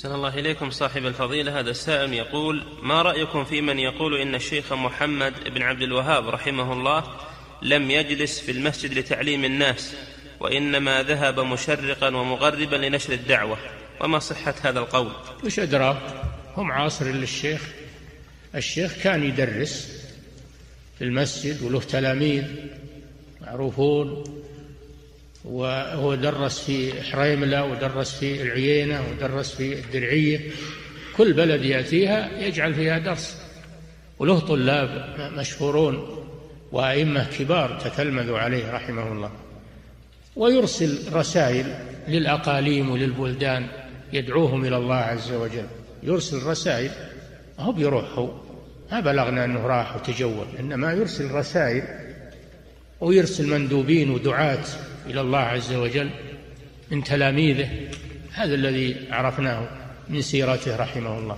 أحسن الله إليكم صاحب الفضيلة. هذا السائل يقول ما رأيكم في من يقول إن الشيخ محمد بن عبد الوهاب رحمه الله لم يجلس في المسجد لتعليم الناس وإنما ذهب مشرقا ومغربا لنشر الدعوة؟ وما صحة هذا القول؟ وش أدراك؟ هم عاصر للشيخ. الشيخ كان يدرس في المسجد وله تلاميذ معروفون. وهو درس في حريملة ودرس في العيينة ودرس في الدرعية. كل بلد يأتيها يجعل فيها درس. وله طلاب مشهورون وأئمة كبار تتلمذوا عليه رحمه الله. ويرسل رسائل للأقاليم وللبلدان يدعوهم إلى الله عز وجل. يرسل رسائل هو بيروح هو ما بلغنا أنه راح وتجول إنما يرسل رسائل ويرسل مندوبين ودعاة. إلى الله عز وجل من تلاميذه هذا الذي عرفناه من سيرته رحمه الله.